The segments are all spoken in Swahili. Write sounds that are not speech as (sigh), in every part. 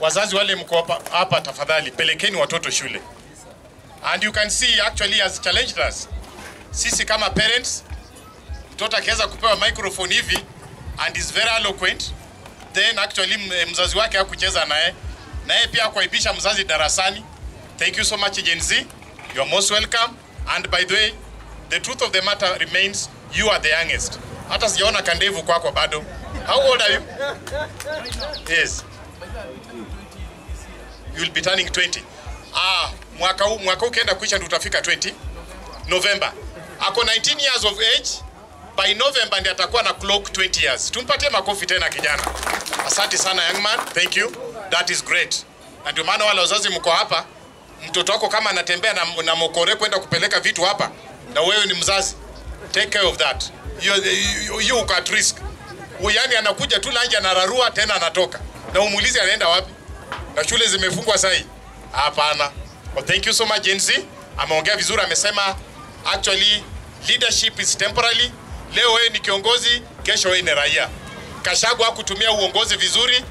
wazazi wale mko hapa- tafadhali pelekeni watoto shule. And you can see actually has challenged us. Sisi kama parents, mtoto akiweza kupewa microphone hivi and is very eloquent, then actually mzazi wake akucheza naye, naye pia kuaibisha mzazi darasani. Thank you so much Gen Z. You are most welcome. And by the way, the truth of the matter remains you are the youngest. Hata sijaona kandevu kwako bado. How old are you? Yes. You will be turning 20. Ah, mwaka huu mwaka huu ukienda kuisha ndio utafika 20 November. Ako 19 years of age. By November ndiye atakuwa na clock 20 years. Tumpatie makofi tena kijana. Asante sana young man. Thank you. That is great. Na ndio maana wale wazazi mko hapa, mtoto wako kama anatembea na, na mokore kwenda kupeleka vitu hapa na wewe ni mzazi, take care of that. You, you, you uko at risk. Yaani anakuja tu nje anararua tena anatoka. Na umuulize anaenda wapi? Na shule zimefungwa sahi? Hapana. Well, thank you so much Jensi. Ameongea vizuri amesema actually leadership is temporary. Leo wewe ni kiongozi, kesho wewe ni raia. Kashagu hakutumia uongozi vizuri,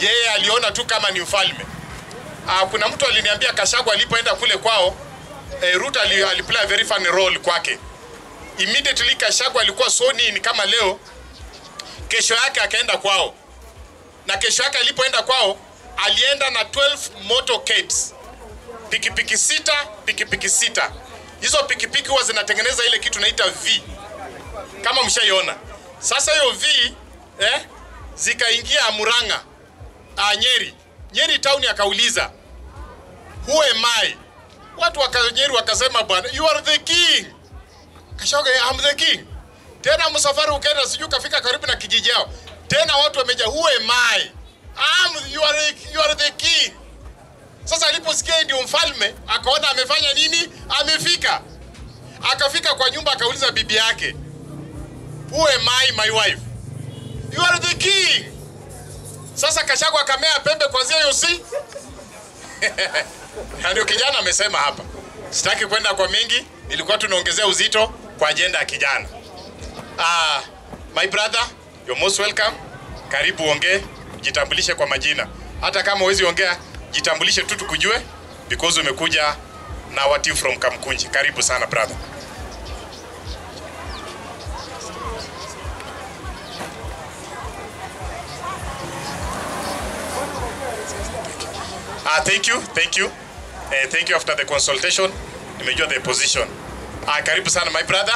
yeye aliona tu kama ni ufalme. Ah, kuna mtu aliniambia Kashagu alipoenda kule kwao eh, Ruto ali, aliplay very funny role kwake. Immediately Kashagu alikuwa so ni kama leo, kesho yake akaenda kwao, na kesho yake alipoenda kwao alienda na 12 motorcades, pikipiki sita, pikipiki sita. Hizo pikipiki huwa zinatengeneza ile kitu naita V kama mshaiona. Sasa hiyo V eh, zikaingia Murang'a, ah, Nyeri, Nyeri town akauliza who am I? Watu wa Nyeri wakasema bwana, you are the king. Kashoga, I'm the king. Tena msafari ukaenda sijui kafika karibu na kijiji yao. Tena watu wameja who am I? I'm, you are, you are the king. Sasa aliposikia ndio mfalme, akaona amefanya nini? Amefika. Akafika kwa nyumba akauliza bibi yake, who am I my wife? You are the king. Sasa Kashagwa akamea pembe kwanzia hiyo si (laughs) na ndio kijana amesema hapa. Sitaki kwenda kwa mengi, nilikuwa tunaongezea uzito kwa ajenda ya kijana. Ah, my brother, you're most welcome. Karibu ongee, jitambulishe kwa majina. Hata kama huwezi ongea, jitambulishe tu tukujue because umekuja na wati from Kamkunji. Karibu sana brother. Ah, thank you, thank you. Eh, thank you after the consultation. Nimejua the position. Ah, karibu sana my brother.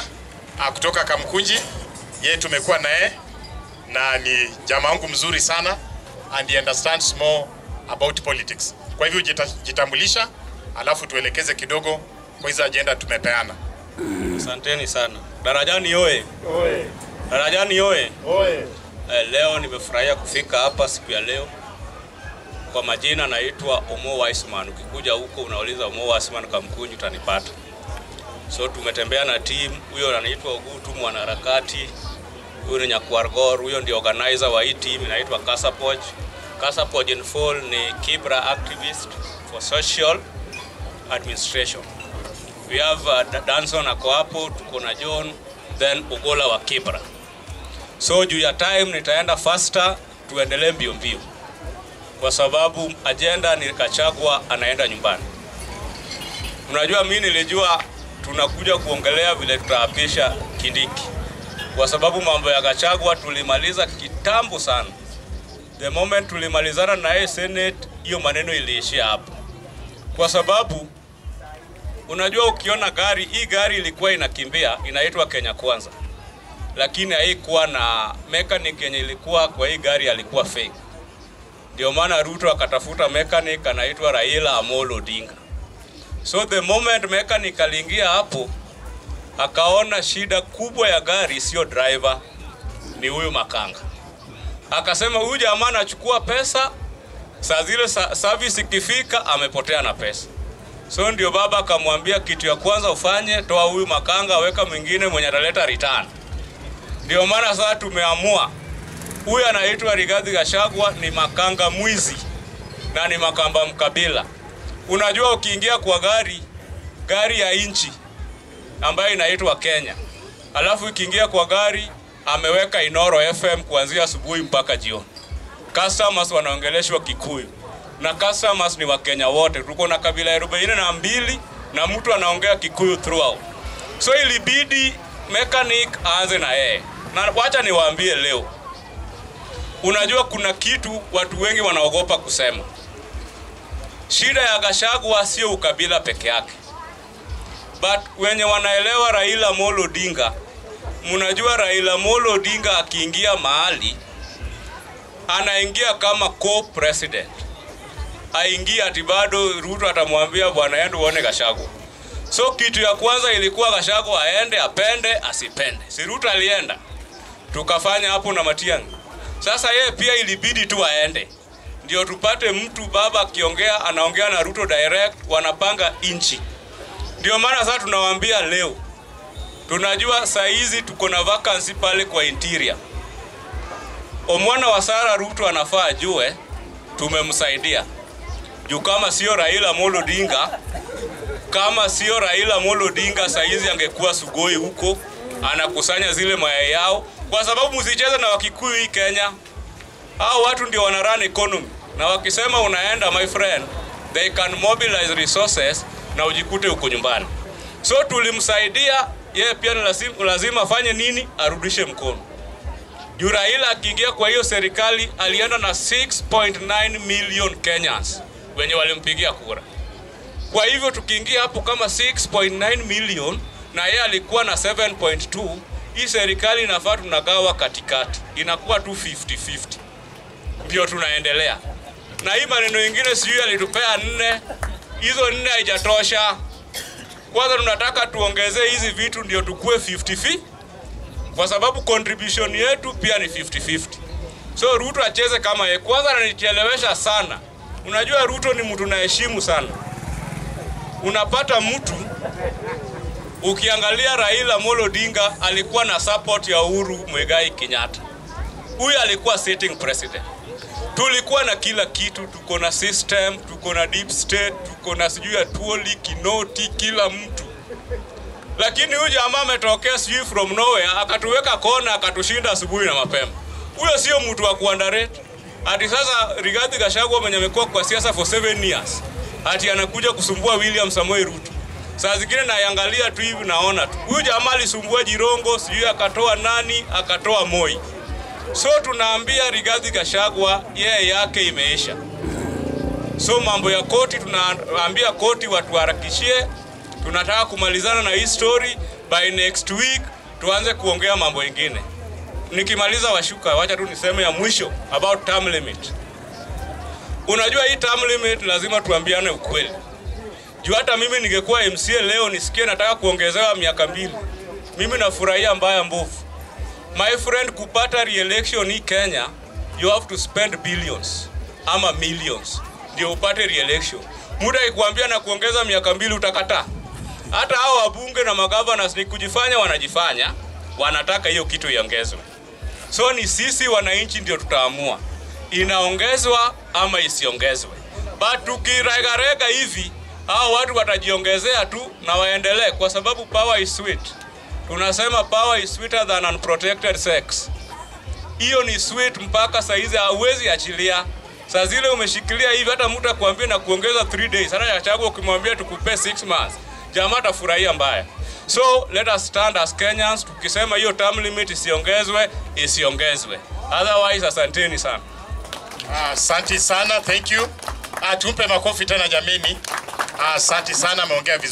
Ah, kutoka Kamkunji. Yeye tumekuwa naye na ni jamaa wangu mzuri sana and he understands more about politics. Kwa hivyo jita, jitambulisha alafu tuelekeze kidogo kwa hizo ajenda tumepeana. Asanteni sana. Darajani oye! Darajani oye! Eh, leo nimefurahia kufika hapa siku ya leo. Kwa majina naitwa Omo Weisman. Ukikuja huko unauliza Omo Weisman Kamkunji utanipata. So tumetembea na team, huyo anaitwa Ogutu mwanaharakati, huyo ni Nyakwargor, huyo ndio organizer wa hii team inaitwa Kasapoj. Kasapoj in full ni Kibra activist for social administration. We have uh, Danson ako hapo, tuko na John, then Ugola wa Kibra. So juu ya time nitaenda faster, tuendelee mbio mbio, kwa sababu ajenda ni Kachagwa anaenda nyumbani. Unajua, mimi nilijua tunakuja kuongelea vile tutaapisha Kindiki, kwa sababu mambo ya Gachagua tulimaliza kitambo sana. The moment tulimalizana na yeye Senate, hiyo maneno iliishia hapo, kwa sababu Unajua, ukiona gari hii gari ilikuwa inakimbia inaitwa Kenya Kwanza, lakini haikuwa na mechanic yenye ilikuwa kwa hii gari alikuwa fake. Ndio maana Ruto akatafuta mechanic anaitwa Raila Amolo Odinga. So the moment mechanic aliingia hapo, akaona shida kubwa ya gari sio driver, ni huyu makanga. Akasema huyu jamaa anachukua pesa, saa zile service ikifika amepotea na pesa. So ndio baba akamwambia kitu ya kwanza ufanye, toa huyu makanga, weka mwingine mwenye ataleta return. Ndio maana sasa tumeamua huyu anaitwa Rigathi Gachagua ni makanga mwizi na ni makamba mkabila. Unajua, ukiingia kwa gari gari ya inchi ambayo inaitwa Kenya, alafu ikiingia kwa gari ameweka Inoro FM kuanzia asubuhi mpaka jioni, customers wanaongeleshwa Kikuyu. na customers ni Wakenya wote. Tuko na kabila arobaini na mbili na mtu anaongea Kikuyu throughout, so ilibidi mechanic aanze na yeye, na wacha niwaambie leo, unajua kuna kitu watu wengi wanaogopa kusema. Shida ya Gachagua sio ukabila peke yake, but wenye wanaelewa Raila Molo Odinga, mnajua Raila Molo Odinga akiingia mahali anaingia kama co-president, aingia ati bado Ruto atamwambia bwana, ende uone Gachagua. So kitu ya kwanza ilikuwa Gachagua aende, apende asipende. Si Ruto alienda, tukafanya hapo na Matiang'i. Sasa yeye pia ilibidi tu aende ndio tupate mtu baba akiongea anaongea na Ruto direct, wanapanga inchi. Ndio maana sasa tunawaambia leo, tunajua saa hizi tuko na vacancy pale kwa interior. Omwana wa Sara Ruto anafaa ajue tumemsaidia juu, kama sio Raila Amolo Odinga, kama sio Raila Amolo Odinga saa hizi angekuwa Sugoi huko anakusanya zile mayai yao, kwa sababu msicheze na Wakikuyu hii Kenya. Hao watu ndio wana run economy, na wakisema unaenda, my friend, they can mobilize resources na ujikute uko nyumbani. So tulimsaidia yeye, pia lazima, lazima afanye nini? Arudishe mkono juu. Raila akiingia kwa hiyo serikali alienda na 6.9 million Kenyans wenye walimpigia kura. Kwa hivyo tukiingia hapo kama 6.9 million na yeye alikuwa na 7.2, hii serikali inafaa tunagawa katikati, inakuwa tu 50-50 ndio tunaendelea na hii maneno ingine, sijui alitupea nne, hizo nne haijatosha. Kwanza tunataka tuongeze hizi vitu ndio tukue 50-50, kwa sababu contribution yetu pia ni 50-50. So Ruto acheze kama yeye. Kwanza ananichelewesha sana. Unajua Ruto ni mtu naheshimu sana. Unapata mtu ukiangalia Raila Amolo Odinga alikuwa na support ya Uhuru Muigai Kenyatta. Huyu alikuwa sitting president tulikuwa na kila kitu, tuko na system, tuko na deep state, tuko na sijui Atuoli, Kinoti, kila mtu. Lakini huyu jamaa ametokea sijui from nowhere akatuweka kona, akatushinda asubuhi na mapema. Huyo sio mtu wa kuandarate. Ati sasa Rigathi Gachagua mwenye amekuwa kwa siasa for seven years, ati anakuja kusumbua William Samoei Ruto. Saa zingine naiangalia tu hivi naona tu huyu jamaa alisumbua Jirongo, sijui akatoa nani, akatoa Moi. So tunaambia Rigathi Gachagua yeye yake imeisha. So mambo ya koti, tunaambia koti watuharakishie. Tunataka kumalizana na hii story by next week, tuanze kuongea mambo ingine. Nikimaliza Washuka, wacha tu niseme ya mwisho about term limit. Unajua hii term limit lazima tuambiane ukweli. Juu hata mimi ningekuwa MCA leo nisikie nataka kuongezewa miaka mbili, mimi nafurahia mbaya mbovu. My friend, kupata re-election hii Kenya, you have to spend billions ama millions ndio upate re-election. Muda ikuambia na kuongeza miaka mbili utakataa. Hata hao wabunge na magavana ni kujifanya wanajifanya, wanataka hiyo kitu iongezwe. So ni sisi wananchi ndio tutaamua inaongezwa ama isiongezwe. But tukiregarega hivi, hao watu watajiongezea tu na waendelee, kwa sababu power is sweet. Tunasema power is sweeter than unprotected sex. Hiyo ni sweet mpaka saizi hauwezi achilia. Saa zile umeshikilia hivi, hata mtu akwambia na kuongeza 3 days, hata Gachagua ukimwambia tukupe 6 months, jamaa atafurahia mbaya. So let us stand as Kenyans, tukisema hiyo term limit isiongezwe, isiongezwe. Otherwise, asanteni sana. Asante sana, thank you. Ah, tumpe makofi tena jameni. Asante sana, ameongea vizuri.